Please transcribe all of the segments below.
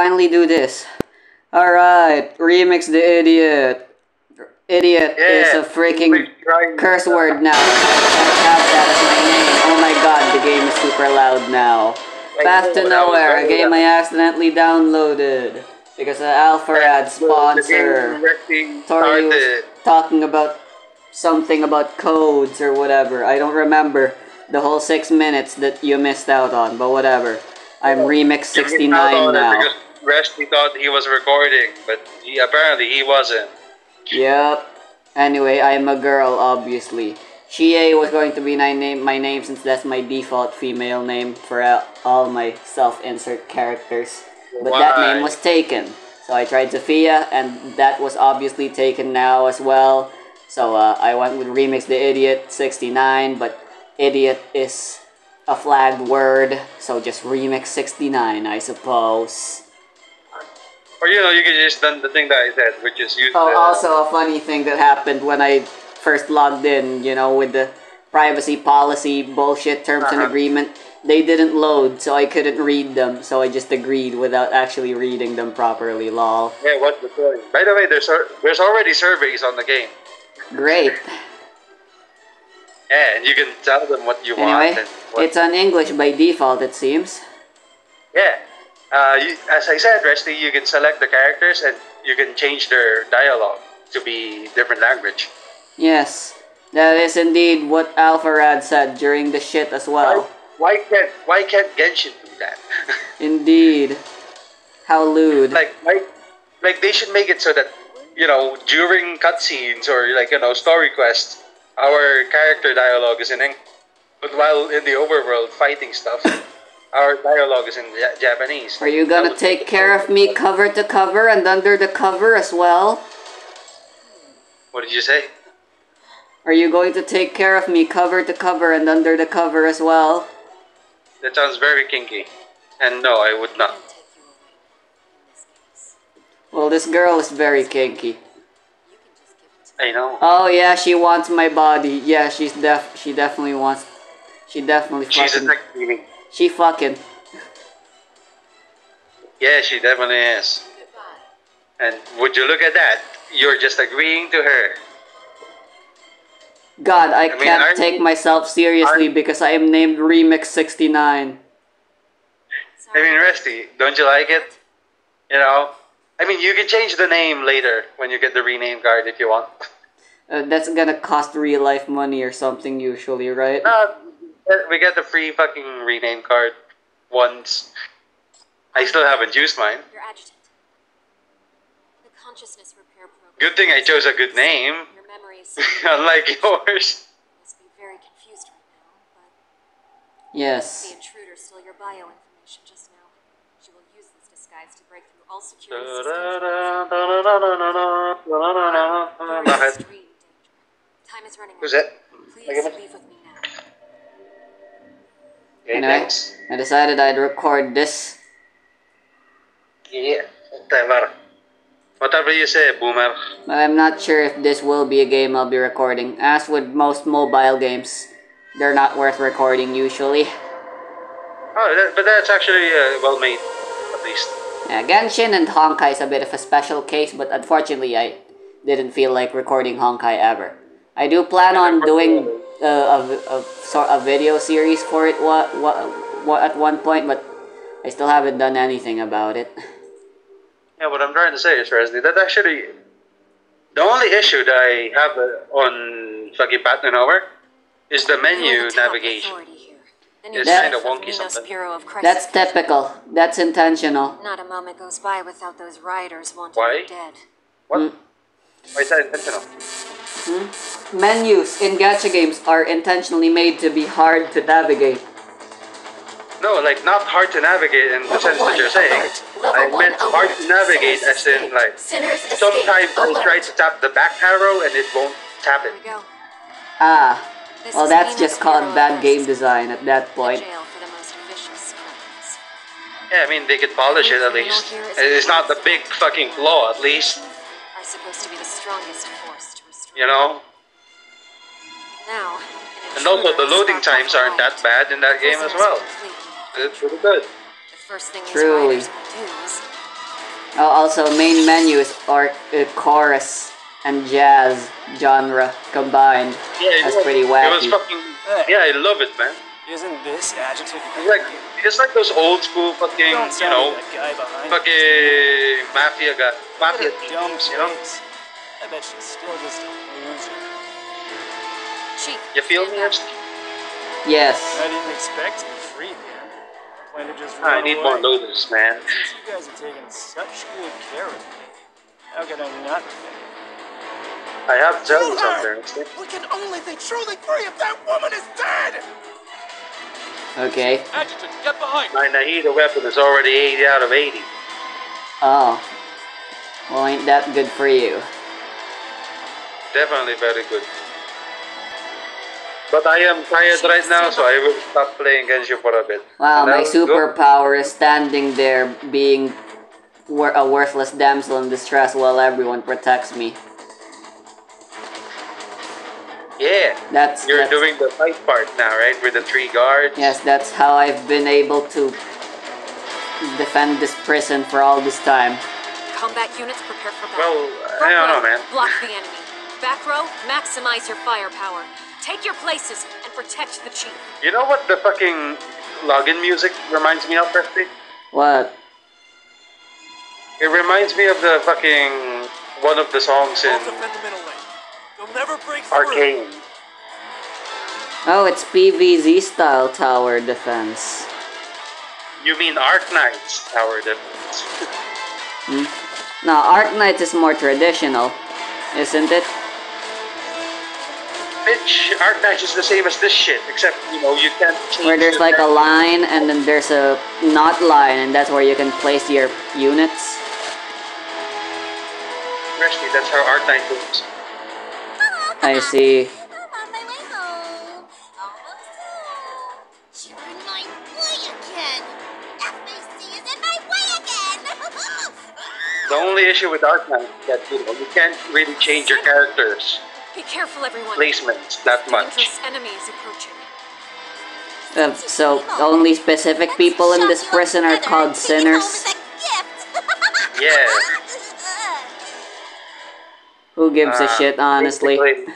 finally do this. Alright, remix the idiot. Idiot is a freaking curse word now. I have that as my name. Oh my god, the game is super loud now. Path to Nowhere, a game. I accidentally downloaded. Because an Alpharad sponsor. Tori was talking about something about codes or whatever. I don't remember the whole six minutes that you missed out on, but whatever. I'm Remix You missed out 69 on it now. Resty thought he was recording, but he, apparently he wasn't. Yep. Anyway, I'm a girl, obviously. Shie was going to be my name, my name since that's my default female name for all- my self-insert characters. But that name was taken. So I tried Sophia, and that was obviously taken now as well. So uh, I went with Remix the Idiot 69, but idiot is a flagged word, so just Remix 69, I suppose. Or you know, you could just done the thing that I said, which is use Oh, the also a funny thing that happened when I first logged in, you know, with the privacy policy bullshit terms and Uh-huh. agreement, they didn't load, so I couldn't read them, so I just agreed without actually reading them properly, lol. yeah. What's the story? By the way, there's there's already surveys on the game. Great. Yeah, and you can tell them what you want. Anyway, it's on English by default, it seems. yeah. Uh, you, as I said, Resty, you can select the characters and you can change their dialogue to be different language. Yes, that is indeed what Alpharad said during the shit as well. Why, why can't why can't Genshin do that? Indeed. How lewd. like like like they should make it so that you know during cutscenes or like you know story quests our character dialogue is in English but while in the overworld fighting stuff our dialogue is in Japanese Are you gonna take care of me cover to cover and under the cover as well? what did you say Are you going to take care of me cover to cover and under the cover as well? that sounds very kinky and no I would not Can't take you away in this case. Well, this girl is very kinky. You can just give it to I know Oh yeah, she wants my body. Yeah, she's def she definitely wants she definitely she's a fucking demon she fucking. Yeah she definitely is. And would you look at that? You're just agreeing to her. God, I, mean, can't take you- myself seriously because I am named Remix 69. I mean Rusty, don't you like it? You know? I mean you can change the name later when you get the rename card if you want. Uh, that's gonna cost real life money or something usually, right? Uh, we get the free fucking rename card once. I still haven't used mine. You're adjutant. The consciousness repair program. Good thing I chose a good name, Your memories unlike yours. must be very confused right now, but the Yes. intruder stole your bio information just now. She will use this disguise to break through all security systems. Bakit? Extreme danger. Time is running Who's out. that? Please leave with me now. Okay, Anyway, thanks. I decided I'd record this. Yeah, whatever. Whatever you say, boomer. But I'm not sure if this will be a game I'll be recording. As with most mobile games, they're not worth recording usually. Oh, that, but that's actually uh, well made, at least. Yeah, Genshin and Honkai is a bit of a special case, but unfortunately I didn't feel like recording Honkai ever. I do plan on doing uh, a, a, sort of video series for it what, what, what, at one point, but I still haven't done anything about it. Yeah, what I'm trying to say is, Resli, that actually the only issue that I have uh, on fucking Path to Nowhere is the menu the navigation. authority here. The new It's kinda wonky Minos sometimes. Bureau of Crisis That's typical. That's intentional. Not a moment goes by without those rioters wanting Why? dead. What? Why is that intentional? Menus in gacha games are intentionally made to be hard to navigate. No, like not hard to navigate in the sense that you're saying. I meant hard to navigate as in like sometimes I try to tap the back arrow and it won't tap it. Ah, This well that's just called bad game design at that point. jail for the most vicious criminals. Yeah, I mean they could polish it at least. It's not the big fucking flaw at least, Are supposed to be the strongest force to restore. you know. Now, And also the loading times aren't that bad in that game as well. It's pretty good. The first thing Truly. riders will do is Oh, also, main menu is or uh, chorus and jazz genre combined. Yeah, That's was- pretty It was wacky. fucking. Yeah, I love it, man. Isn't this adjective? It's like it's like those old school fucking, Don't you know, like that guy fucking mafia guy, mafia What a teams, you know. face. I bet she's still just a loser. Chief. You feel me? back. Yes. I didn't expect to be free there. I plan to just I need away. more loaders, man. Since you guys have taken such good care of me, how can I not defend? I have to tell you something. We can only be truly free if that woman is dead! Okay. Adjutant, get behind! My Nahida weapon is already 80 out of 80. Oh. Well, ain't that good for you? Definitely very good. But I am tired right now, so I will stop playing Genshin for a bit. Wow, And my I'll superpower is standing there being a worthless damsel in distress while everyone protects me. Yeah, That's you're that's- doing the fight part now, right? With the three guards. Yes, that's how I've been able to defend this prison for all this time. Combat units prepare for battle. Well, Front I don't row, know, man. Block the enemy. Back row, maximize your firepower. Take your places and protect the chief. You know what the fucking login music reminds me of, Presty? What? It reminds me of the fucking one of the songs in You'll never break through. Arcane. Oh, it's PVZ style tower defense. You mean Arknights' Tower Defense? hmm? No, Arknights is more traditional, isn't it? Bitch, Arknights is the same as this shit, except, you know, you can't change Where there's the- like a line and then there's a not line and that's where you can place your units. Presty, that's how Arknights moves. I see. I'm on my way home. Almost home. You're in my way again. FBC is in my way again. The only issue with Arknights is that, you know, you can't really change your characters' Be careful, everyone. placements that much. Dangerous enemy is approaching. Uh, so only specific people in this prison are called sinners. Yeah. Who gives a Uh, shit, honestly? Basically,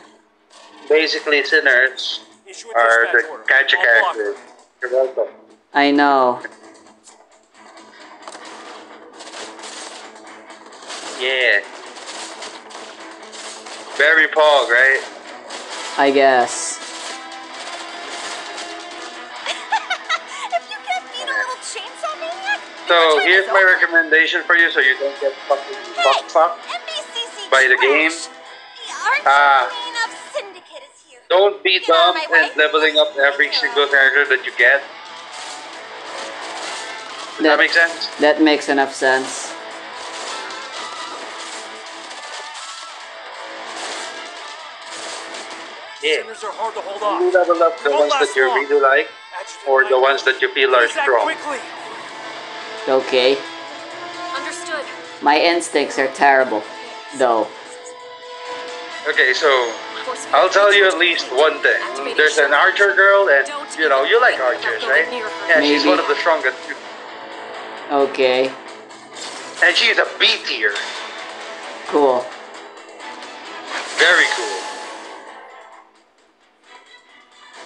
basically sinners Issue a are the dispatch order. gacha characters. You're welcome. I know. Yeah. Very Pog, right? I guess. if you can't beat a little chainsaw maniac, So here's my recommendation for you so you don't get fucking fuck fuck. NBCC by the trash. game. The arch Ah. queen of Syndicate is here. Don't be Get dumb of my way. and leveling up every single character that you get. Does that That- make sense? That makes enough sense. Yeah. Sinners are hard to hold You level up the Won't ones that last you long. really like or the ones that you feel are strong. quickly. Okay. Understood. My instincts are terrible, though. Okay, so I'll tell you at least one thing. There's an archer girl, and you know you like archers, right? going near her. Yeah, she's one of the strongest, Okay. and she's a B tier. Cool. Very cool.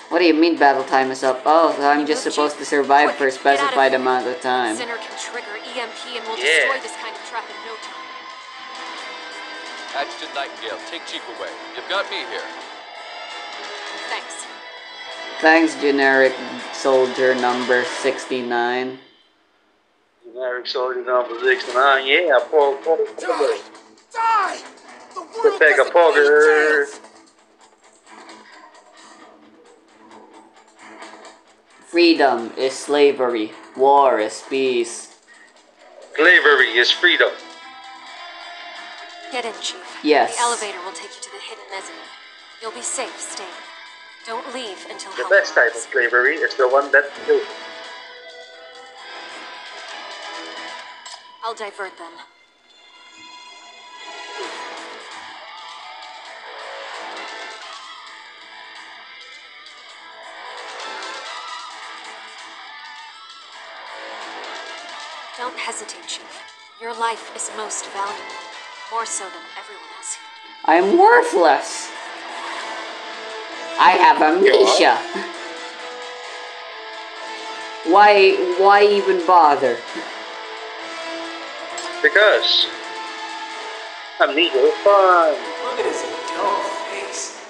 What do you mean battle time is up? Oh, so I'm just supposed to survive for a get out of specified amount of time. Sinner can trigger EMP and will Yeah. destroy this kind of trap time. Adjutant Nightingale, take Chief away. You've got me here. Thanks. Thanks, generic soldier number 69. Generic soldier number 69, yeah, poor, poor, poor. Die! Die! The world Pega doesn't Pogger. Freedom is slavery. War is peace. Slavery is freedom. Get in, Chief. Yes. The elevator will take you to the hidden mezzanine. You'll be safe staying. Don't leave until The best type of arrives. slavery is the one that kills. I'll divert them. Don't hesitate, Chief. Your life is most valuable, more so than everyone else here. I'm worthless. I have amnesia. Why why even bother? Because amnesia is fun. Look at his dumb face.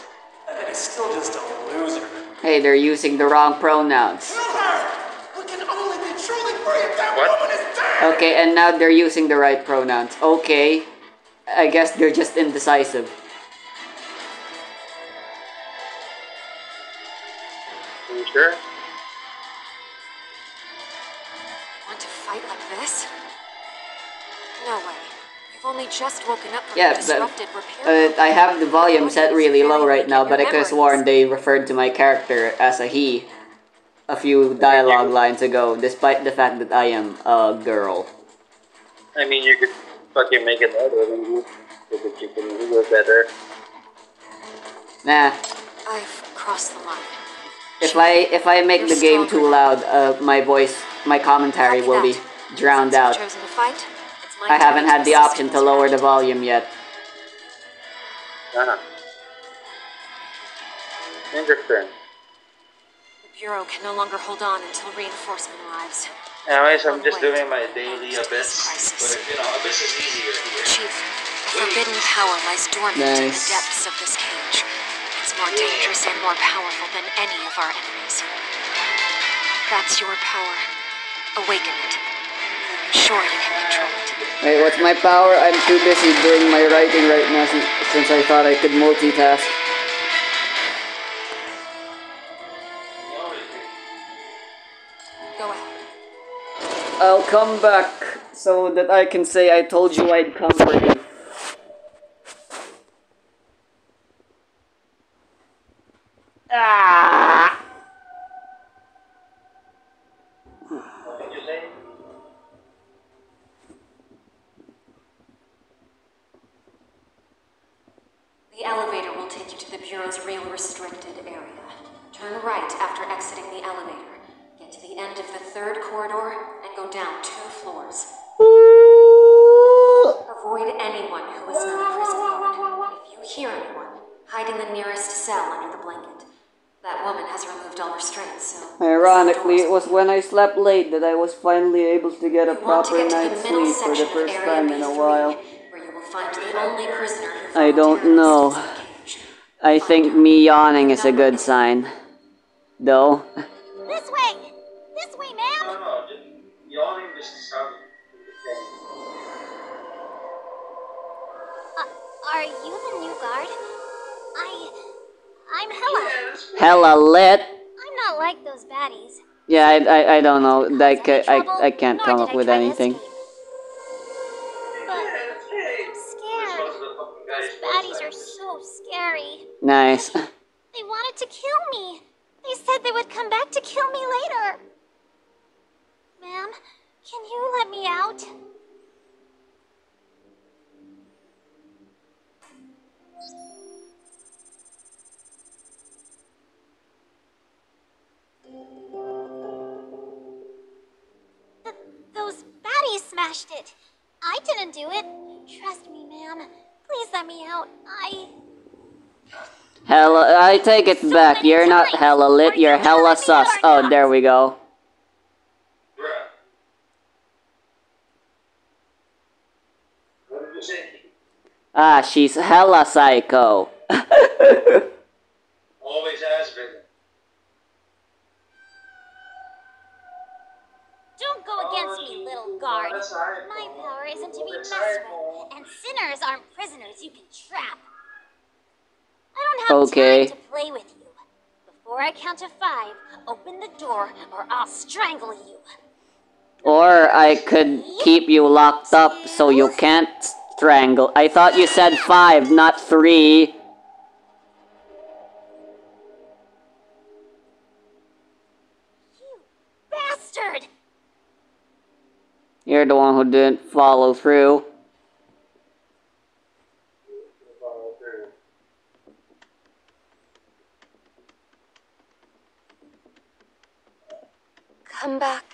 That guy's still just a loser. Hey, they're using the wrong pronouns. Kill her! We can only be truly free if that What? woman is dead! Okay, and now they're using the right pronouns. Okay. I guess they're just indecisive. Are you sure? Want to fight like this? No way. You've only just woken up from Yeah, a but disrupted repair. uh, program. I have the volume set really low right now, but I could have sworn they referred to my character as a he a few dialogue lines ago, despite the fact that I am a girl. I mean, you could fucking make it better than you. Because you can do it better. Nah, I've crossed the line. if I if I make the game too loud, uh, my voice, my commentary will be drowned Since out. chosen to fight, I haven't had the option to lower the volume yet. Uh-huh. Interesting. The Bureau can no longer hold on until reinforcement arrives. Anyways, I'm just doing my daily abyss. crisis. But, you know, abyss is easier here. Chief, a forbidden power lies dormant in the depths of this cage. It's more dangerous and more powerful than any of our enemies. That's your power. Awaken it. I'm sure you can control it. Wait, what's my power? I'm too busy doing my writing right now since, since I thought I could multitask. I'll come back so that I can say I told you I'd come for you. Ah! What did you say? The elevator will take you to the Bureau's real restricted area. Turn right after exiting the elevator. Get to the end of the third corridor and go down two floors. Avoid anyone who is not a prison guard. If you hear anyone, hide in the nearest cell under the blanket. That woman has removed all restraints, so. Ironically, it was when I slept late that I was finally able to get a You proper get night's sleep for the first time in a B3, while. Where you will find the only prisoner who I don't know. stays in the cage. I think me yawning is a good sign. Though. This way! This way, ma'am! No, no, yawning just sounded. Uh, are you the new guard? I. I'm Hella. Hella lit. I'm not like those baddies. Yeah, I, I, I don't know. Like, any I, I can't come up I with anything. But I'm scared. Those baddies are so scary. Nice. They wanted to kill me. They said they would come back to kill me later. Ma'am, can you let me out? Baddies smashed it. I didn't do it. Trust me, ma'am. Please let me out. I. Hella, I take it back. You're not hella lit, you're hella sus. Oh, there we go. Bruh. What did you say? Ah, she's hella psycho. Always has been. Don't go against me, little guard. My power isn't to be messed with, and sinners aren't prisoners you can trap. I don't have Okay. play with you. Before I count to five, open the door or I'll strangle you. Or I could keep you locked up so you can't strangle. I thought you said five, not three. You bastard! You're the one who didn't follow through. come back.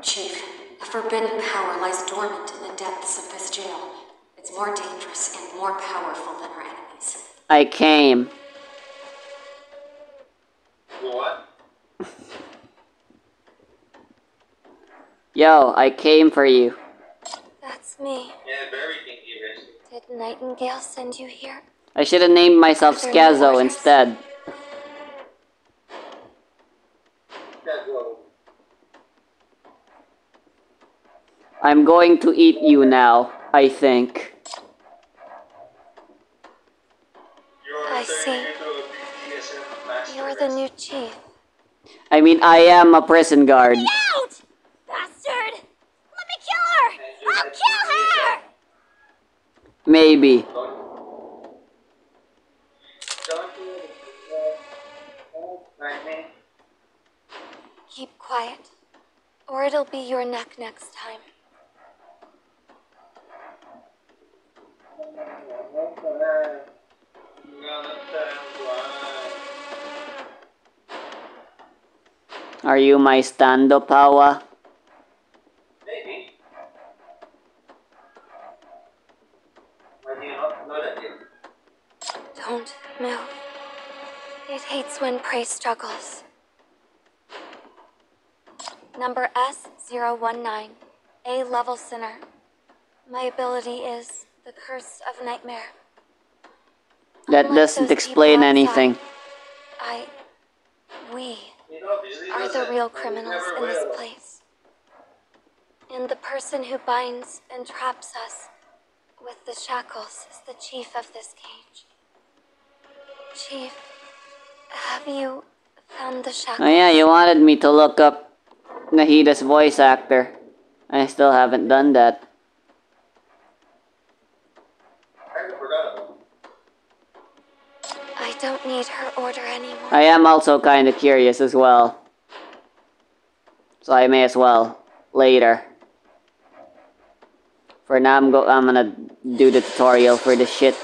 Chief, a forbidden power lies dormant in the depths of this jail. It's more dangerous and more powerful than our enemies. I came. What? Yo, I came for you. That's me. Yeah, did Nightingale send you here? I should have named myself Are there no Scazo orders? instead. I'm going to eat you now, I think. I see. You're the new chief. I mean, I am a prison guard. Out! Bastard! Let me kill her! I'll kill her! Maybe. Keep quiet, or it'll be your neck next time. Are you my stand-up, Hawa? When prey struggles. Number S019, A level sinner. My ability is the Curse of Nightmare. That Unlike doesn't explain outside, anything. I. We are the real criminals in this place. And the person who binds and traps us with the shackles is the chief of this cage. Chief, have you found the shackles? Oh yeah, you wanted me to look up Nahida's voice actor. I still haven't done that. I forgot about I don't need her order anymore. I am also kind of curious as well. So I may as well later. For now, I'm go. I'm gonna do the tutorial for this shit.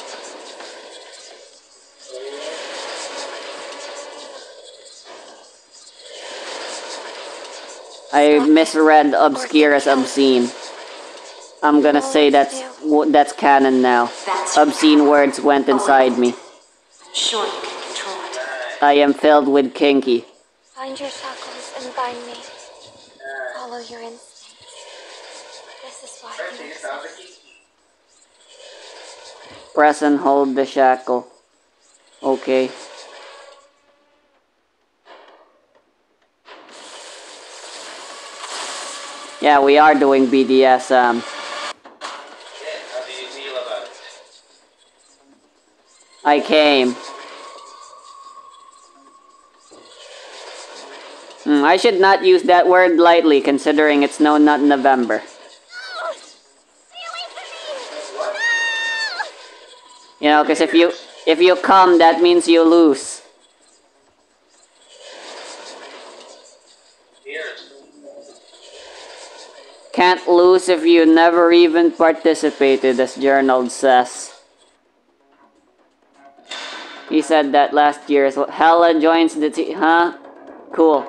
I misread obscure as obscene. I'm gonna say that's that's canon now. Obscene words went inside me. I'm sure you can control it. I am filled with kinky. Find your shackles and bind me. Follow your instincts. This is why you it sounds like exist. Press and hold the shackle. Okay. Yeah, we are doing BDSM. It? I came. Hmm, I should not use that word lightly considering it's no nut November. From me! You know, because if you if you come, that means you lose. Can't lose if you never even participated, as Journal says. He said that last year So. Hella joins the team, huh? Cool.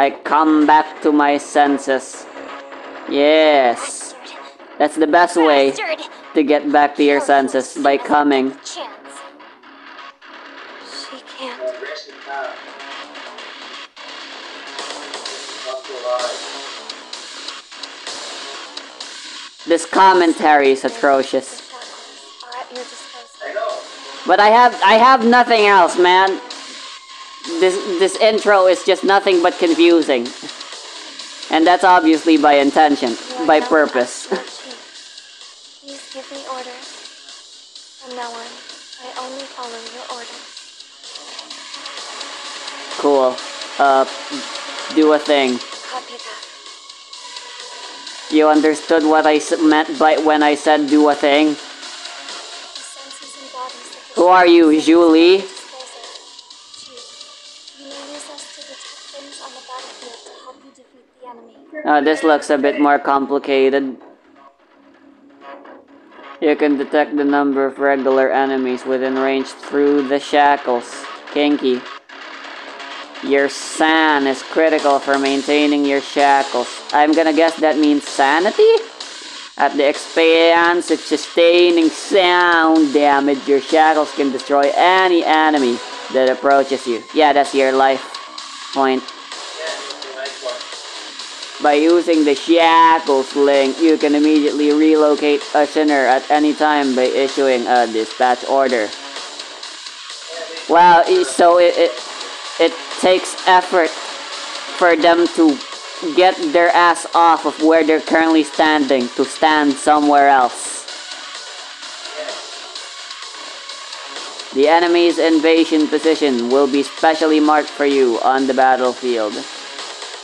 I come back to my senses. Yes. That's the best way to get back to your senses by coming. This commentary is atrocious. The shackles are at your disposal. I know. But I have I have nothing else, man. This this intro is just nothing but confusing. And that's obviously by intention, by purpose. Please give me orders. From now on, I only follow your orders. cool. Uh do a thing. Copy that. You understood what I meant by when I said do a thing? The senses and bodies of the Who are you, Julie? at your disposal. Chief, you may use us to detect things on the battlefield to help you defeat the enemy. Oh, this looks a bit more complicated. You can detect the number of regular enemies within range through the shackles. Kinky. Your san is critical for maintaining your shackles. I'm gonna guess that means sanity? At the expense of sustaining sound damage, your shackles can destroy any enemy that approaches you. Yeah, that's your life point. By using the shackles link, you can immediately relocate a sinner at any time by issuing a dispatch order. Wow, so it, it it takes effort for them to get their ass off of where they're currently standing to stand somewhere else. The enemy's invasion position will be specially marked for you on the battlefield.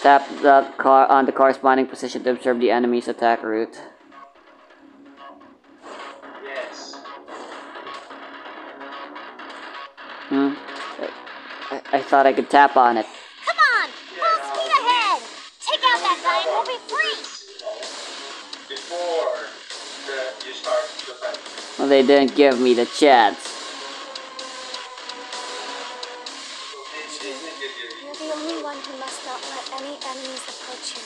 Tap the car on the corresponding position to observe the enemy's attack route. I, thought I could tap on it. Come on! Full speed ahead! Take out that guy and we'll be free! Before the, you start the fight. Well, they didn't give me the chance. They, they did give you You're the only one who must not let any enemies approach you.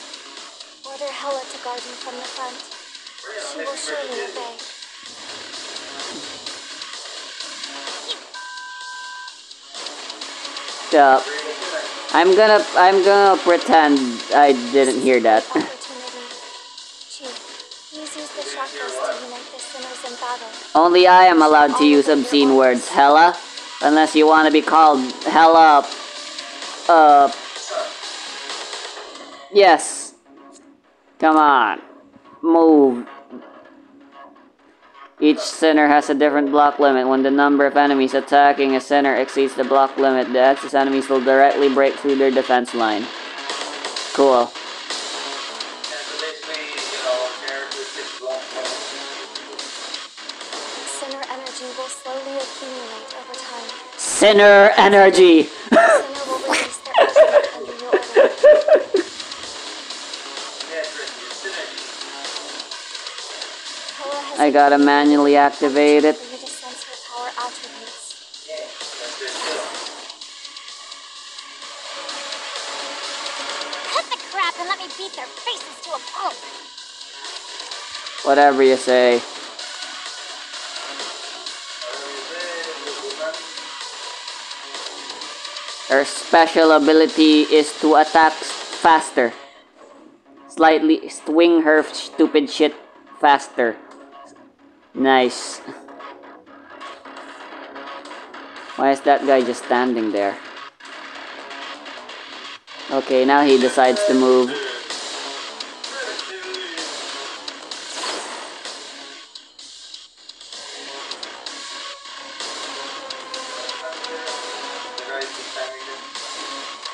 Order Hella to guard you from the front. She will surely obey. Uh, I'm gonna I'm gonna pretend I didn't hear that. Only I am allowed to use obscene words, Hella. Unless you want to be called Hella. Uh. Yes. Come on. Move. Each sinner has a different block limit. When the number of enemies attacking a sinner exceeds the block limit, the excess enemies will directly break through their defense line. Cool. And so basically, you know, characters get blocked by Sinner energy will slowly accumulate over time. Sinner energy! Their gotta manually activate it. Whatever you say. Her special ability is to attack faster. Slightly swing her stupid shit faster. Nice. Why is that guy just standing there? Okay, now he decides to move.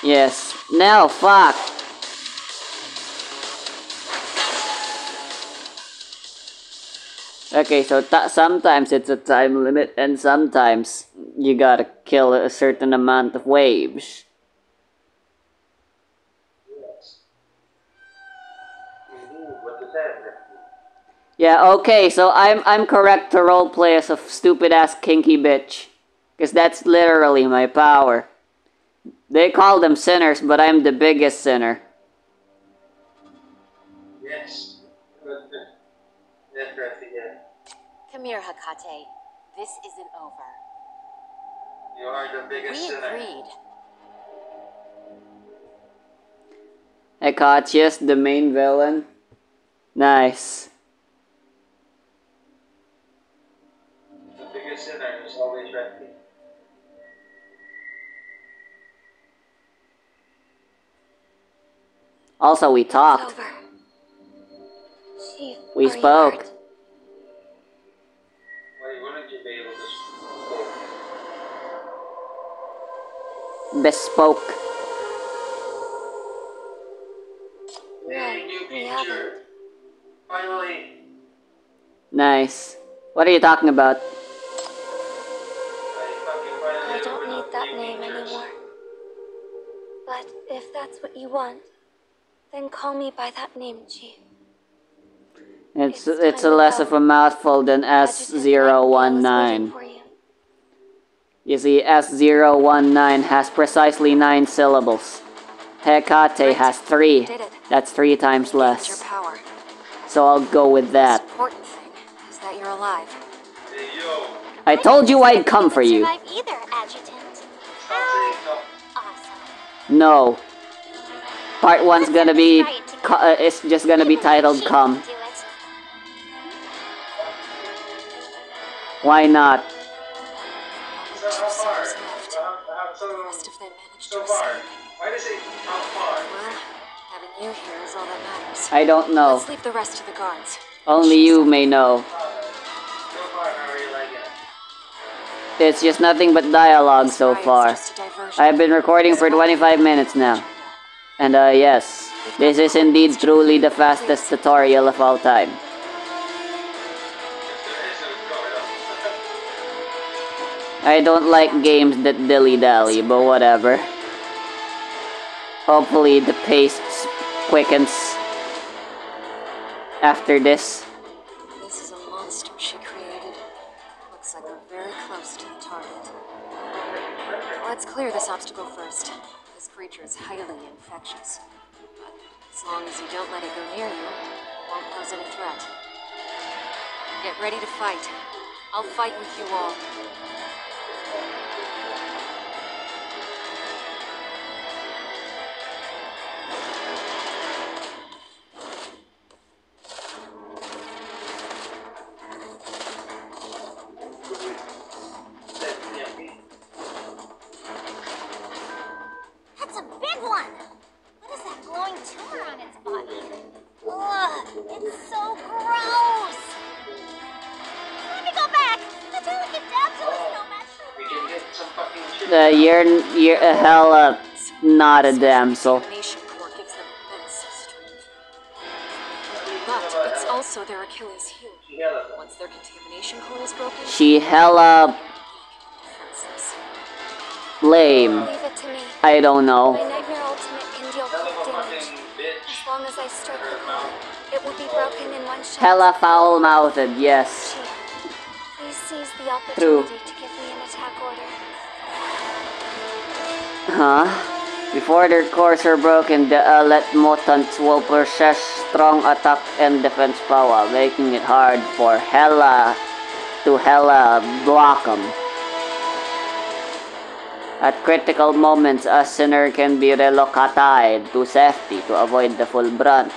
Yes. Now, fuck. Okay, so sometimes it's a time limit, and sometimes you gotta kill a certain amount of waves. Yeah, okay, so I'm I'm correct to roleplay as a stupid ass kinky bitch. Cause that's literally my power. They call them sinners, but I'm the biggest sinner. Yes. Interesting, yeah. Come here, Hecate. This isn't over. You are the biggest We sinner. agreed. Hecatius, the main villain. Nice. The biggest sinner is always right. Also, we talked. Chief, We are you spoke. Bespoke. New picture. Finally. Nice. What are you talking about? I fucking finally I don't need that name anymore. But if that's what you want, then call me by that name, Chief. It's It's it's a less of a mouthful than Adjutant Nightingale is waiting S019. You. See, S019 has precisely 9 syllables. Hecate has 3. That's 3 times less. So I'll go with that. Important thing is that you're alive. I told you I'd come for you. Either, Adjutant. Stop saying no. Part 1's gonna be. Uh, it's just gonna be titled Come. can do it. Why not? So far. Why does it how far? Well, having you here is all that matters. I don't know. Let's leave the rest to the guards. Only you may know. So far, how are you liking it? It's just nothing but dialogue so far. just a diversion. I've been recording for 25 minutes now. And uh, yes, this is indeed truly the fastest tutorial of all time. If there is no tutorial. I don't like games that dilly dally, but whatever. Hopefully the pace quickens after this. This is a monster she created. Looks like we're very close to the target. Let's clear this obstacle first. This creature is highly infectious. But as long as you don't let it go near you, it won't pose any threat. Get ready to fight. I'll fight with you all. Not a damsel. Contamination core gives them immense strength. But it's also their Achilles heel. Once their contamination core is broken, She hella lame. Leave it to me. I don't My know. Nightmare Ultimate can deal quick damage. As long as I strike the core, it will be broken in one shot. Hella foul mouthed, yes. Please seize the True. opportunity to give me an attack order. Huh? Before their cores are broken, the elite mutants will possess strong attack and defense power, making it hard for Hella to Hella block them. At critical moments, a sinner can be relocated to safety to avoid the full brunt.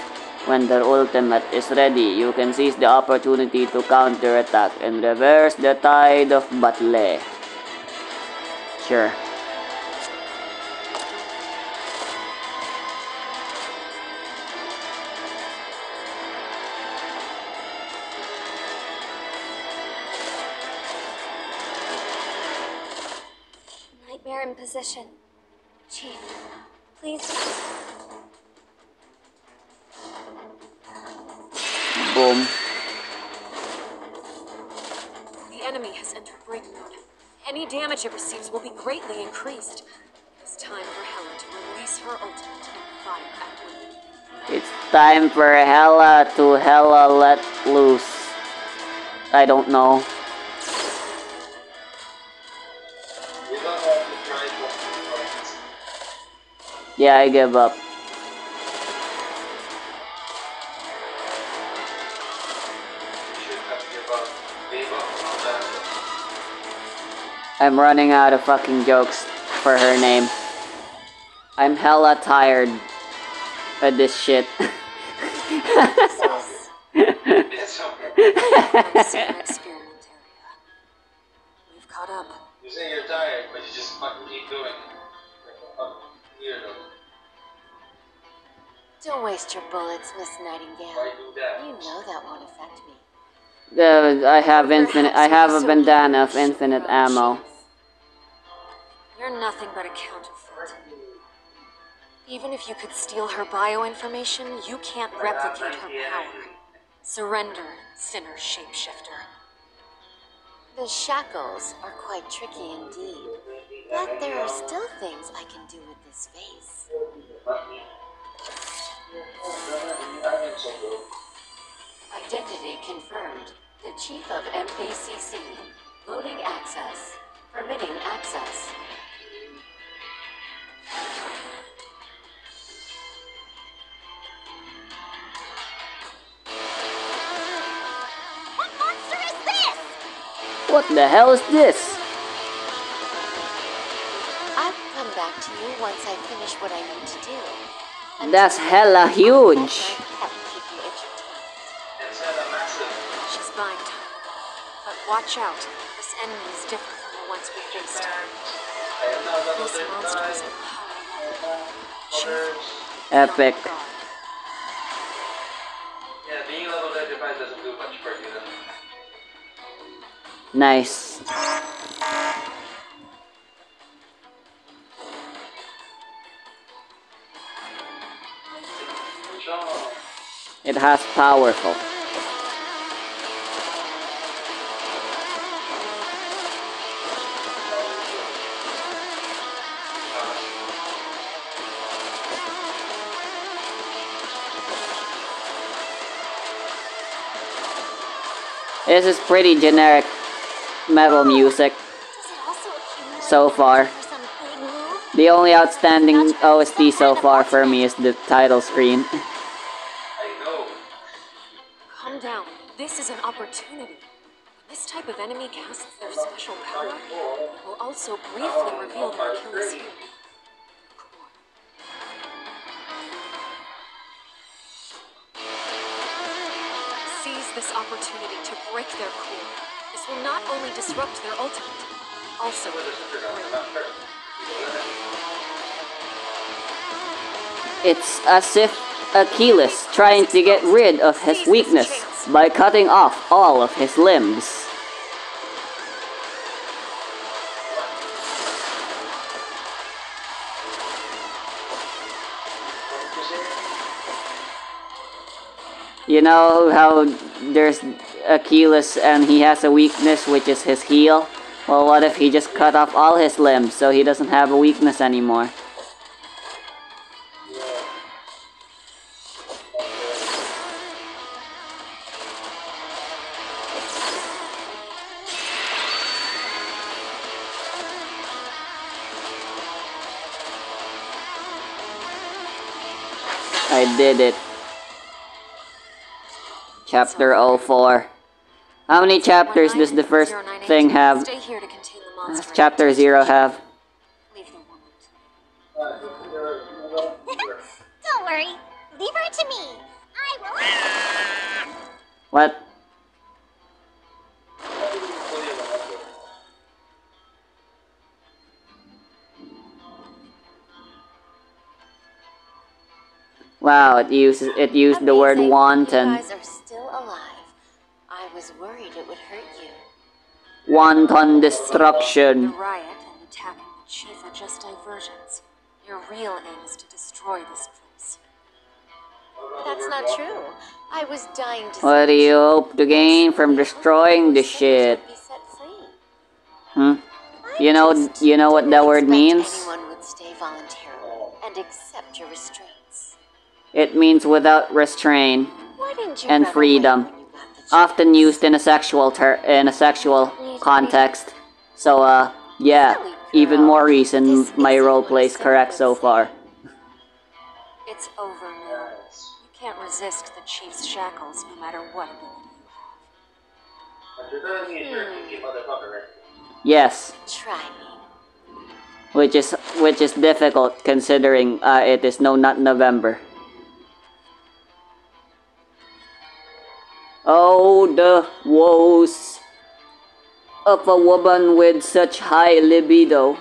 When their ultimate is ready, you can seize the opportunity to counterattack and reverse the tide of battle. Sure. Position. Chief, please. Boom. The enemy has entered break mode. Any damage it receives will be greatly increased. It's time for Helen to release her ultimate and fire at will. It's time for Hella to Hella let loose. I don't know. Yeah, I give up. You should have to give up. Give up on that. I'm running out of fucking jokes for her name. I'm hella tired of this shit. It's okay. Let's see our. We've caught up. You say you're tired, but you just fucking keep doing it. Don't waste your bullets, Miss Nightingale. Why? You know that won't affect me. Uh, I have infinite. I have a bandana of infinite ammo. You're nothing but a counterfeit. Even if you could steal her bio information, you can't replicate her power. Surrender, sinner shapeshifter. The shackles are quite tricky indeed. But there are still things I can do with this face. Identity confirmed. The chief of MBCC. Loading access. permitting access. What monster is this? What the hell is this? I'll come back to you once I finish what I need to do. That's hella huge. my pet keep you entertained. She's fine, Tyler. But watch out. This enemy is different from the ones we faced. This monster is a power Epic. Yeah, being level 35 doesn't do much for you. Nice. It has powerful. This is pretty generic metal music so far. The only outstanding OST so far for me is the title screen. I know. Calm down. This is an opportunity. When this type of enemy casts their special power, it will also briefly reveal their Achilles heel. Seize this opportunity to break their core. This will not only disrupt their ultimate, also It's as if Achilles trying to get rid of his weakness by cutting off all of his limbs. You know how there's Achilles and he has a weakness which is his heel? Well, what if he just cut off all his limbs so he doesn't have a weakness anymore? I did it. Chapter 04. How many chapters does the first thing have? Stay here to contain the Does chapter 0 have? Leave the woman to me. Don't worry. Leave her to me. I will. What? Wow, it uses it used the word wanton. You guys are still alive. I was worried it would hurt you. Wanton destruction. The riot and attacking the chief are just diversions. Your real aim is to destroy this place. That's not true. I was dying to What do you hope to gain from destroying the shit? Be set free. Hmm? You know you know what that word means? Anyone would stay voluntarily and accept your restraints. It means without restraint, Why didn't you And freedom. when you got the chance? often used in a sexual ter in a sexual context. So uh yeah, even more reason my roleplay is correct so far. It's over now. You can't resist the chief's shackles no matter what ability you have. Yes, Try me. which is which is difficult considering uh, it is no not November. Oh, the woes of a woman with such high libido.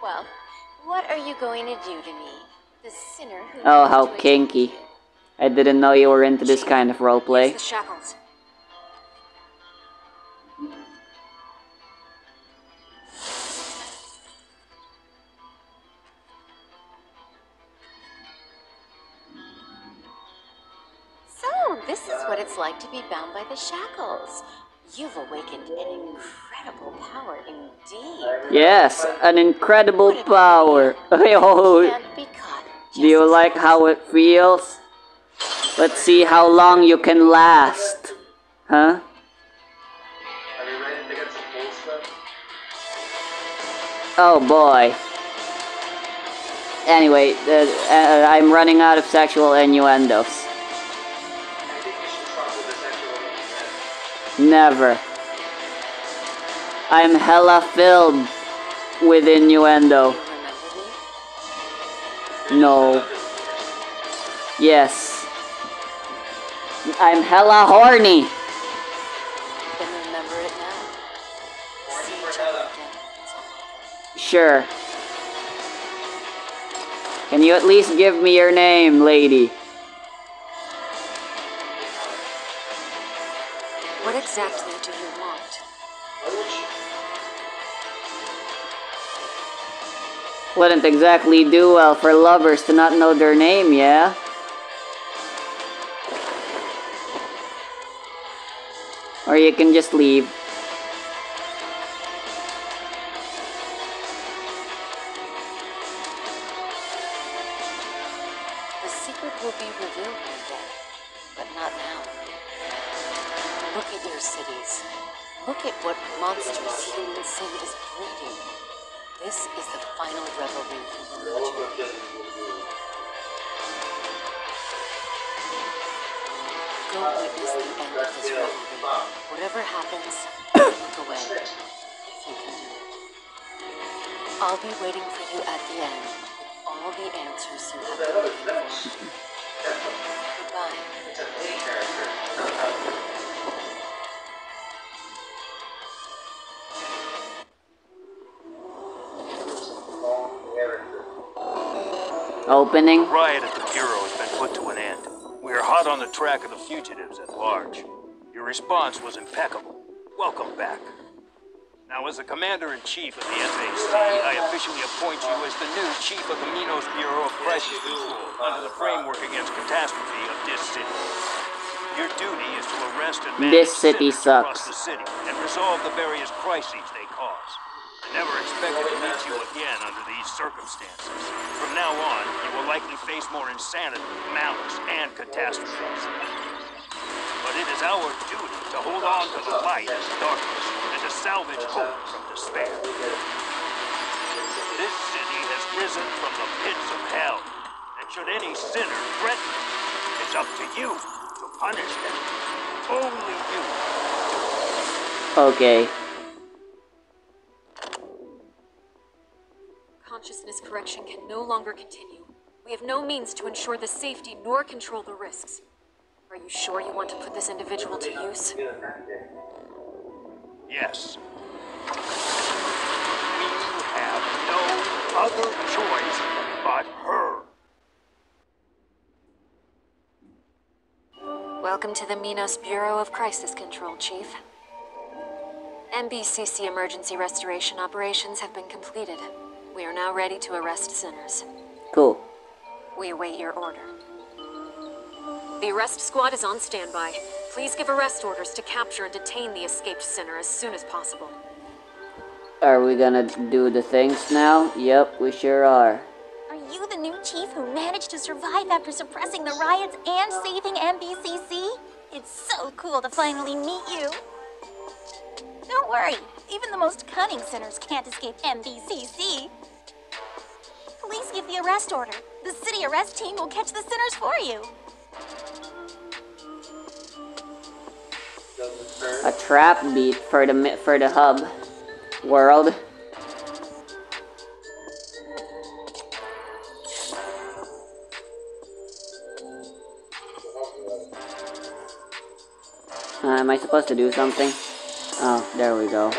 Well, what are you going to do to me? The sinner who Oh, how kinky. I didn't know you were into this kind of roleplay. what it's like to be bound by the shackles. You've awakened an incredible power indeed. Yes, an incredible power. oh, do you like how it feels? Let's see how long you can last. Huh? Oh boy. Anyway, uh, uh, I'm running out of sexual innuendos. Never. I'm hella filled with innuendo. No. Yes. I'm hella horny. Sure. Can you at least give me your name, lady? Wouldn't exactly do well for lovers to not know their name, yeah? Or you can just leave. The riot at the Bureau has been put to an end. We are hot on the track of the fugitives at large. Your response was impeccable. Welcome back. Now, as the Commander-in-Chief of the FAC, I officially appoint you as the new Chief of the Minos Bureau of Crisis Control under the framework against catastrophe of this city. Your duty is to arrest and manage This city sinners across sucks. the city and resolve the various crises they cause. Never expected to meet you again under these circumstances. From now on, you will likely face more insanity, malice, and catastrophes. But it is our duty to hold on to the light in darkness and to salvage hope from despair. This city has risen from the pits of hell, and should any sinner threaten it, it's up to you to punish them. Only you. Okay. Consciousness correction can no longer continue. We have no means to ensure the safety nor control the risks. Are you sure you want to put this individual to use? Yes. We have no other choice but her. Welcome to the Minos Bureau of Crisis Control, Chief. MBCC emergency restoration operations have been completed. We are now ready to arrest sinners. Cool. We await your order. The arrest squad is on standby. Please give arrest orders to capture and detain the escaped sinner as soon as possible. Are we gonna do the things now? Yep, we sure are. Are you the new chief who managed to survive after suppressing the riots and saving MBCC? It's so cool to finally meet you. Don't worry, even the most cunning sinners can't escape MBCC. Please give the arrest order. The city arrest team will catch the sinners for you. A trap beat for the for the hub world. Uh, am I supposed to do something? Oh, there we go.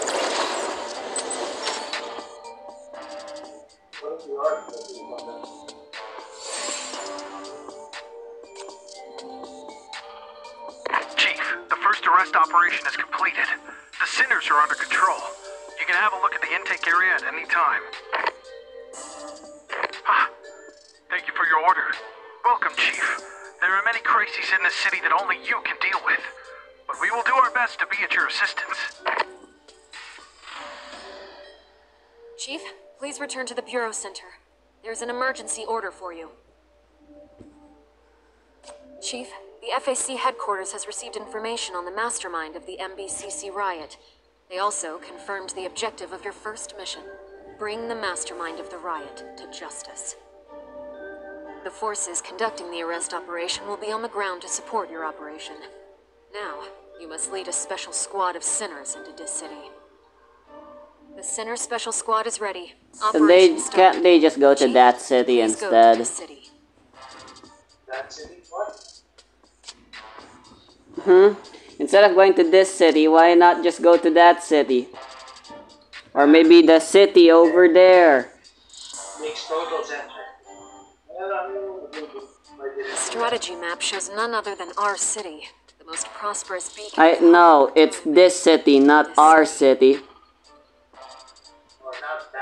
Return to the Bureau Center. There's an emergency order for you. Chief, the FAC headquarters has received information on the mastermind of the MBCC riot. They also confirmed the objective of your first mission. bring the mastermind of the riot to justice. The forces conducting the arrest operation will be on the ground to support your operation. Now, you must lead a special squad of sinners into Dis City. The center Special Squad is ready. And they Operation start. can't they just go to Chief, that city please go to instead? Dis City. That's it. What? Hmm? Instead of going to this city, why not just go to that city? Or maybe the city over there. Makes total sense. The strategy map shows none other than our city, the most prosperous beacon. I know, it's this city, not our city. Or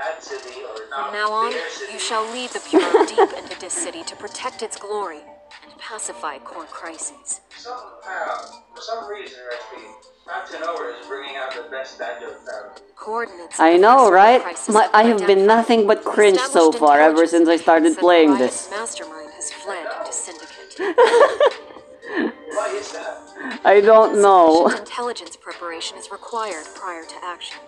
From now on, you shall lead the Bureau deep into Dis City to protect its glory and pacify core crises. Somehow, for some reason, Recipe, Captain is bringing out the best dad joke ever. Coordinates. I know, right? My, I have been nothing but cringe so far ever since I started playing this. mastermind has fled into Syndicate. Why is that? I don't know. Intelligence preparation is required prior to action.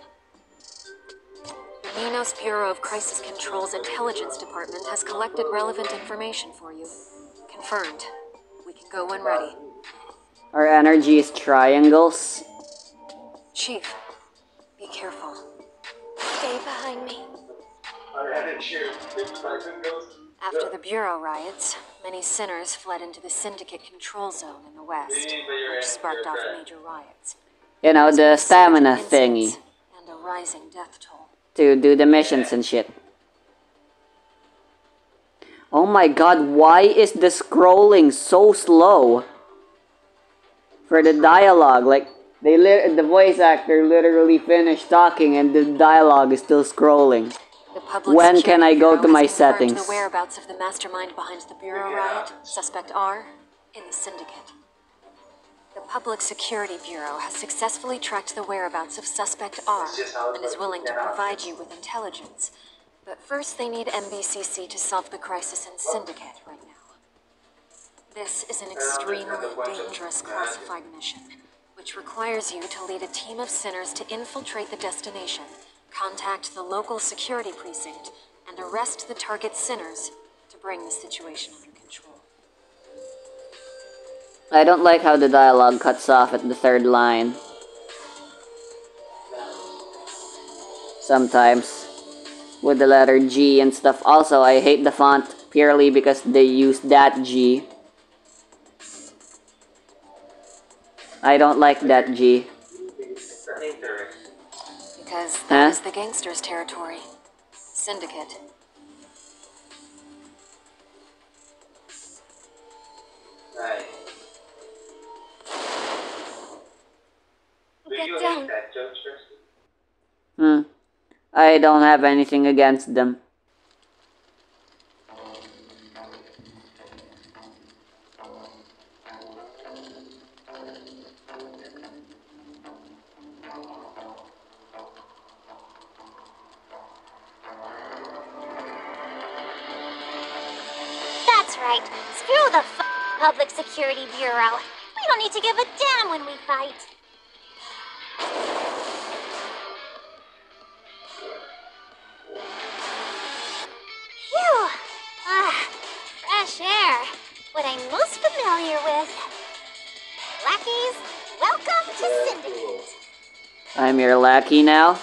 The Minos Bureau of Crisis Control's Intelligence Department has collected relevant information for you. Confirmed. We can go when ready. Our energy is triangles. Chief, be careful. Stay behind me. I had it sure. If I could go. After the Bureau riots, many sinners fled into the Syndicate control zone in the west, which sparked off major riots. You know, the stamina thingy And a rising death toll. To do the missions and shit. Oh my god, why is the scrolling so slow? For the dialogue, like they lit the voice actor literally finished talking and the dialogue is still scrolling. When can I go to my settings? The whereabouts of the mastermind behind the Bureau riot, suspect R, in the Syndicate. The Public Security Bureau has successfully tracked the whereabouts of suspect R and is willing to provide you with intelligence. But first, they need MBCC to solve the crisis in Syndicate right now. This is an extremely dangerous classified mission, which requires you to lead a team of sinners to infiltrate the destination, contact the local security precinct, and arrest the target sinners to bring the situation under. I don't like how the dialogue cuts off at the third line. Sometimes. With the letter G and stuff. Also, I hate the font purely because they use that G. I don't like that G. Because Huh? that is the gangsters' territory. Syndicate. Hmm. I don't have anything against them. That's right. Screw the Public Security Bureau. We don't need to give a damn when we fight. I'm your lackey now.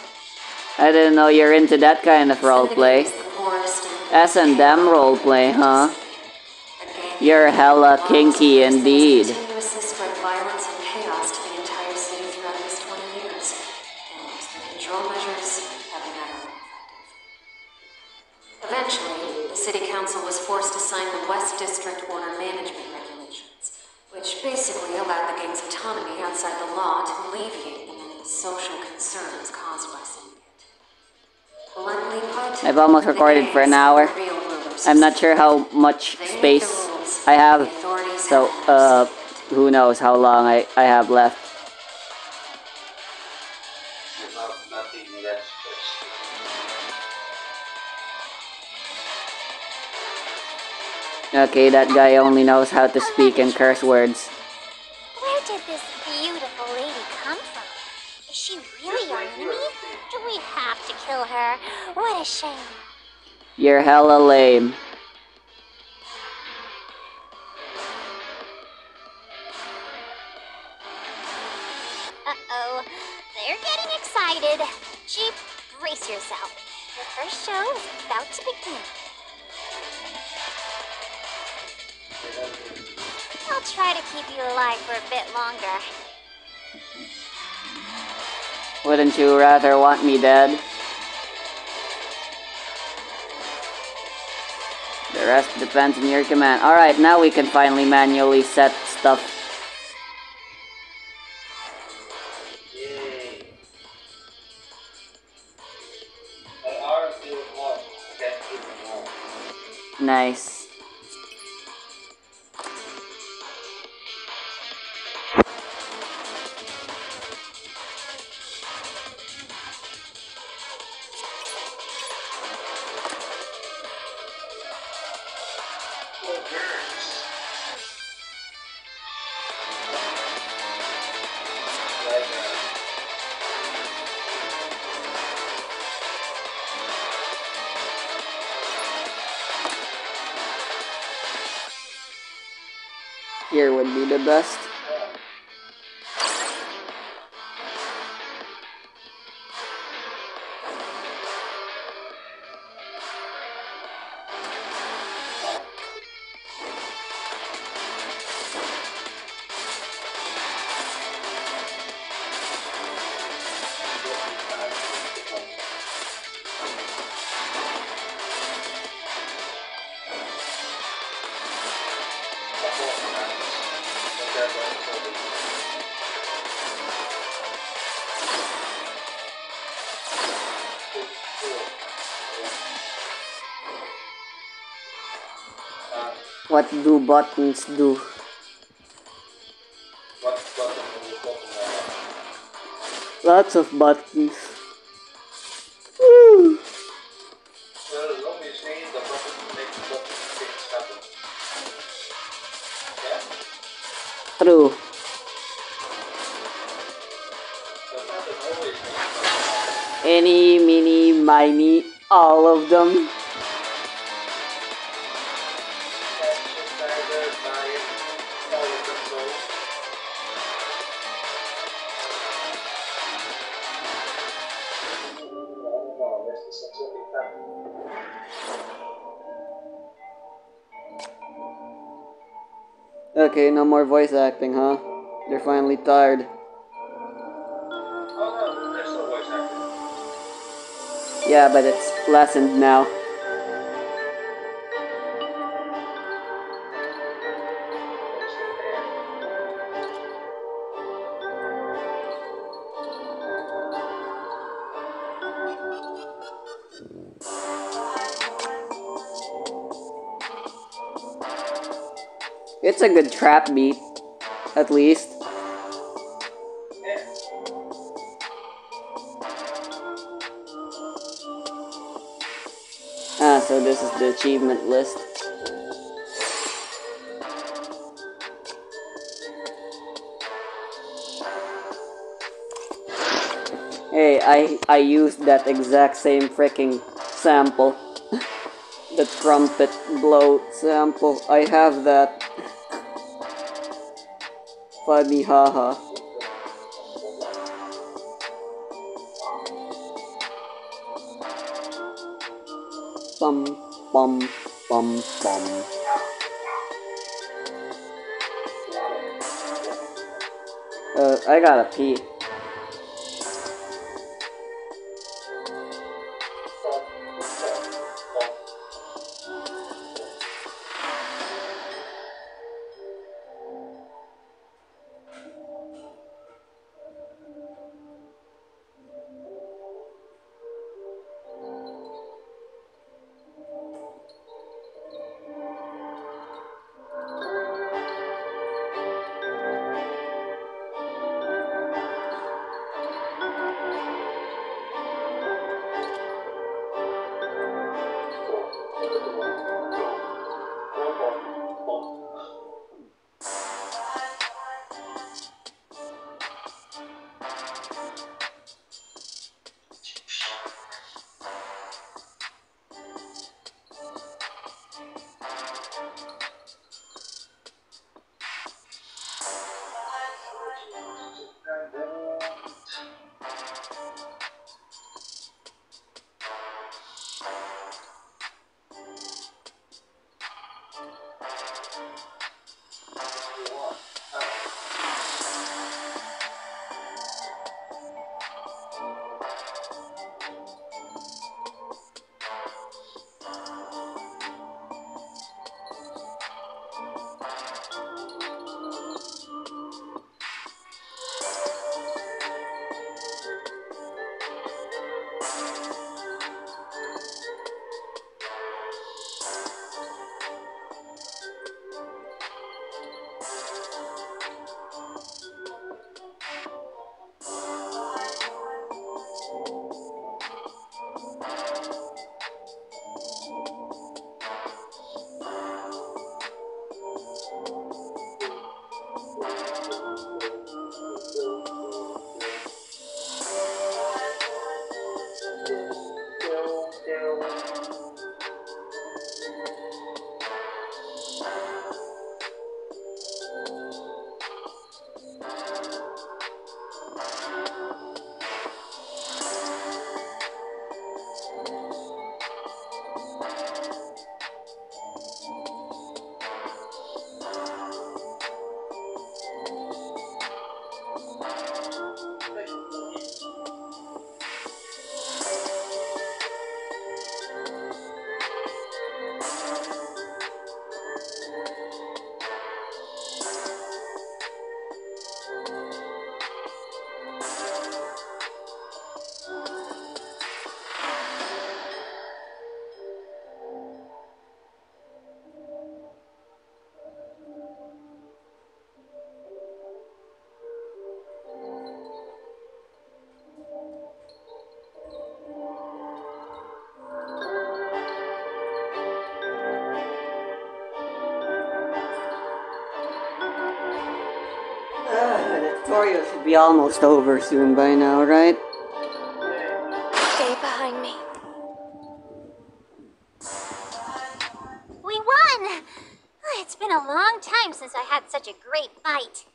I didn't know you're into that kind of roleplay. Syndicate is the poorest and S and M roleplay, huh? You're hella kinky indeed. Recorded for an hour. I'm not sure how much space. I have, so uh, who knows how long I, I have left. Okay, that guy only knows how to speak in curse words. Where did this beautiful lady come from? Is she really our enemy? Do we have to kill her? What a shame. You're hella lame. Uh-oh. They're getting excited. Jeep, brace yourself. The first show is about to begin. I'll try to keep you alive for a bit longer. Wouldn't you rather want me dead? The rest depends on your command. Alright, now we can finally manually set stuff. Nice. Would be the best. What do buttons do? Lots of buttons. Mini, need all of them. Okay, no more voice acting, huh? You're finally tired. Yeah, but it's lessened now. It's a good trap beat, at least. So this is the achievement list. Hey, I I used that exact same freaking sample. the trumpet blow sample. I have that. Funny haha. Bum bum bum bum. Uh, I gotta pee. Tutorial should be almost over soon by now, right? Stay behind me. We won! It's been a long time since I had such a great fight.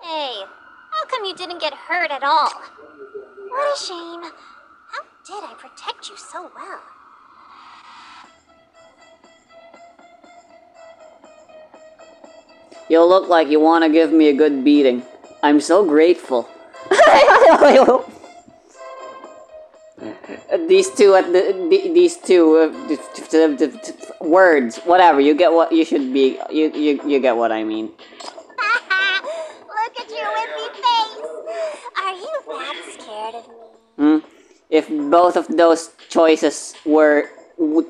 Hey, how come you didn't get hurt at all? What a shame. How did I protect you so well? You look like you want to give me a good beating. I'm so grateful. these two at the, the these two uh, words, whatever. You get what you should be. You you you get what I mean. Look at your wimpy face! Are you that scared of me? Hmm? If both of those choices were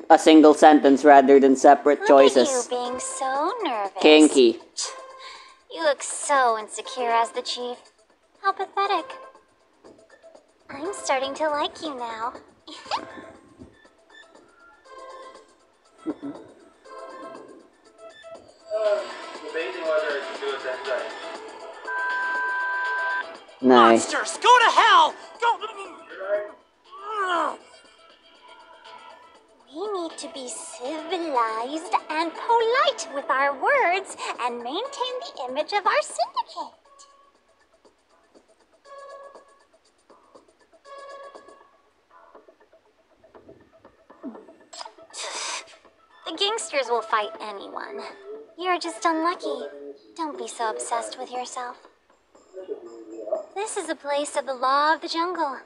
a single sentence rather than separate Look choices, at you being so nervous. kinky. You look so insecure as the chief. How pathetic. I'm starting to like you now. Debating whether I should do it that time. Nice. Monsters, go to hell! Go. We need to be civilized and polite with our words and maintain the image of our syndicate. The gangsters will fight anyone. You're just unlucky. Don't be so obsessed with yourself. This is a place of the law of the jungle.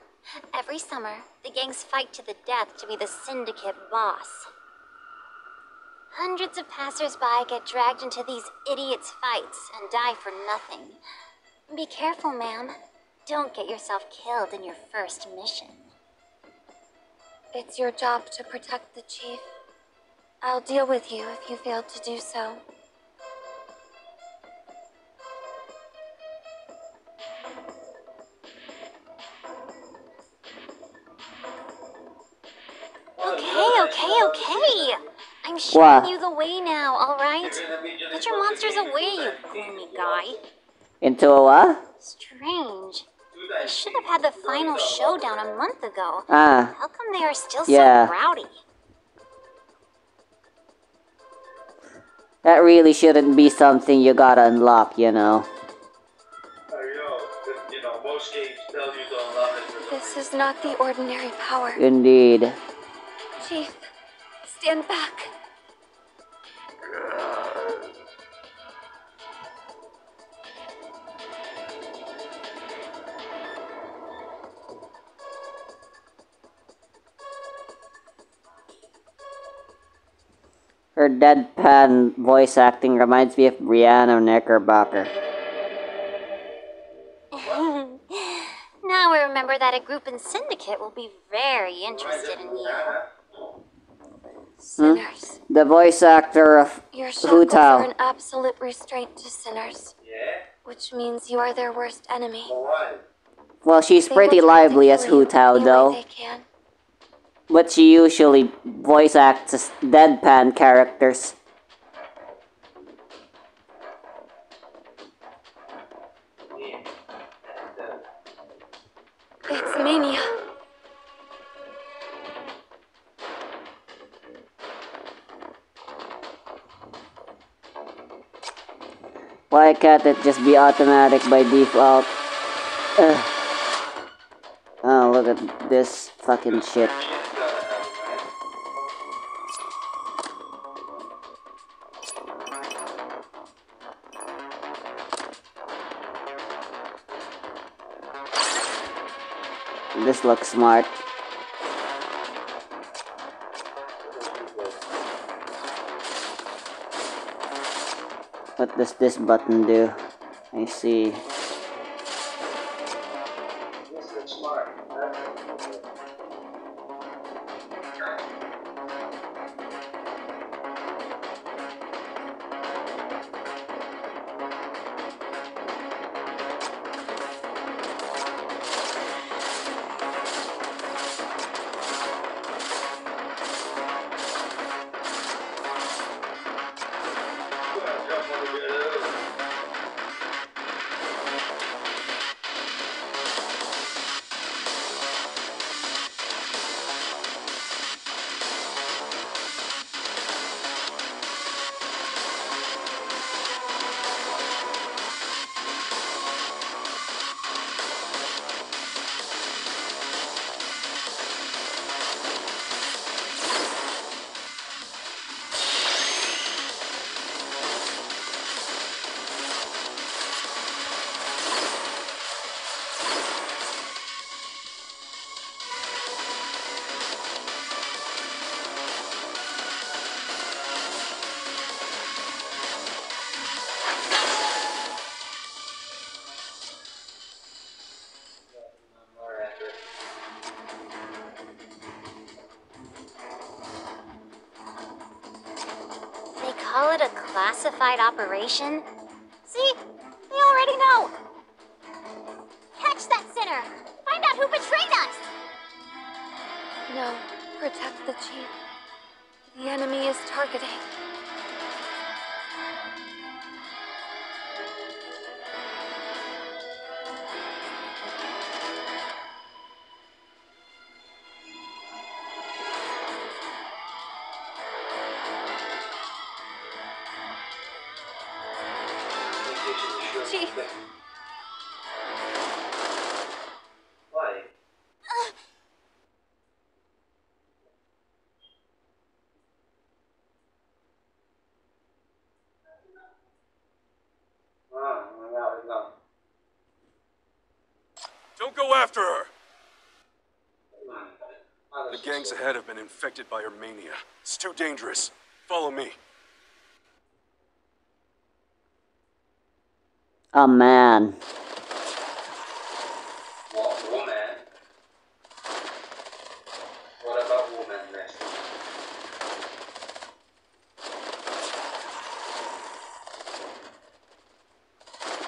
Every summer, the gangs fight to the death to be the syndicate boss. Hundreds of passersby get dragged into these idiots' fights and die for nothing. Be careful, ma'am. Don't get yourself killed in your first mission. It's your job to protect the chief. I'll deal with you if you fail to do so. Okay, okay. I'm showing What? you the way now, alright? Put your monsters away, you gloomy guy. Into a what? Strange. They should have had the final showdown a month ago. Ah, How come they are still Yeah. so rowdy? that really shouldn't be something you gotta unlock, you know. You know, most games tell you to unlock it for This is not the ordinary power. Indeed. Chief, stand back. Her deadpan voice acting reminds me of Brianna Knickerbocker. now we remember that a group in Syndicate will be very interested in you. Sinners. Hmm? The voice actor of Your Hu shackles are Tao. an absolute restraint to sinners. Which means you are their worst enemy. Well, she's They pretty will try to lively as kill Hu Tao, though. But she usually voice acts as deadpan characters. Why can't it just be automatic by default? Ugh. Oh, look at this fucking shit. This looks smart. Does this button do? I see. Classified operation? See? They already know! Catch that sinner! Find out who betrayed us! No, protect the chief. The enemy is targeting. Infected by her mania. It's too dangerous. Follow me. Oh man. What, woman? What about woman, Leslie?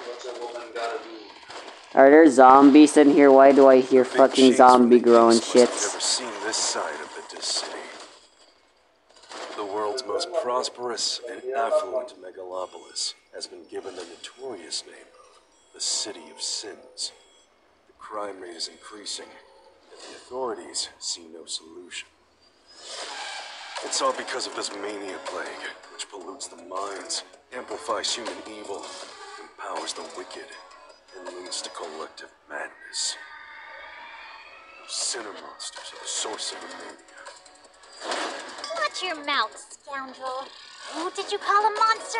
What's a woman gotta do? Are there zombies in here? Why do I hear fucking zombie when the grown geese must have shits? Never seen this side of the city. The world's most prosperous and affluent megalopolis has been given the notorious name of the City of Sins. The crime rate is increasing, yet the authorities see no solution. It's all because of this mania plague, which pollutes the minds, amplifies human evil, empowers the wicked, and leads to collective madness. Those sinner monsters are the source of the mania. Watch your mouth, scoundrel. Who did you call a monster?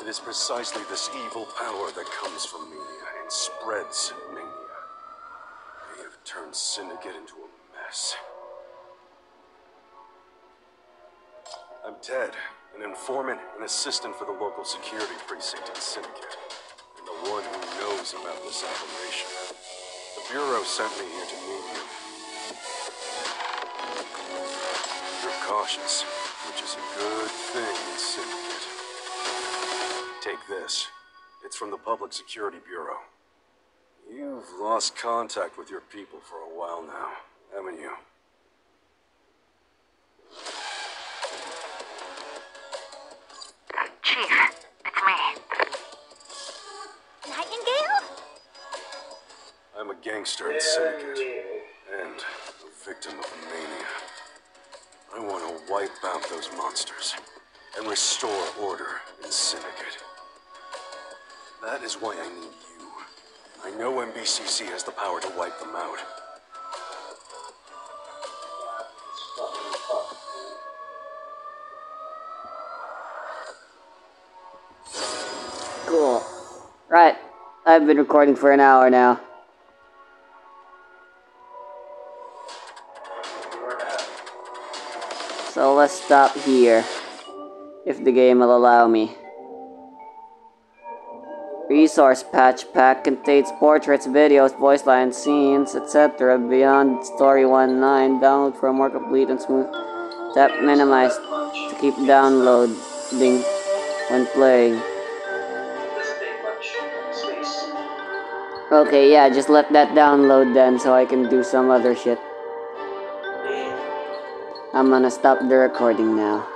It is precisely this evil power that comes from mania and spreads mania. They have turned Syndicate into a mess. I'm Ted, an informant and assistant for the local security precinct in Syndicate, and the one who knows about this operation. The Bureau sent me here to meet you. You're cautious, which is a good thing in Syndicate. Take this. It's from the Public Security Bureau. You've lost contact with your people for a while now, haven't you? gangster and syndicate, and a victim of a mania. I want to wipe out those monsters and restore order in Syndicate. That is why I need you. I know MBCC has the power to wipe them out. Cool. Right. I've been recording for an hour now. Let's stop here. If the game will allow me. Resource patch pack contains portraits, videos, voice lines, scenes, etc. Beyond story 1.9. Download for a more complete and smooth. Tap minimize to keep downloading when playing. Okay, yeah, just let that download then so I can do some other shit. I'm gonna stop the recording now.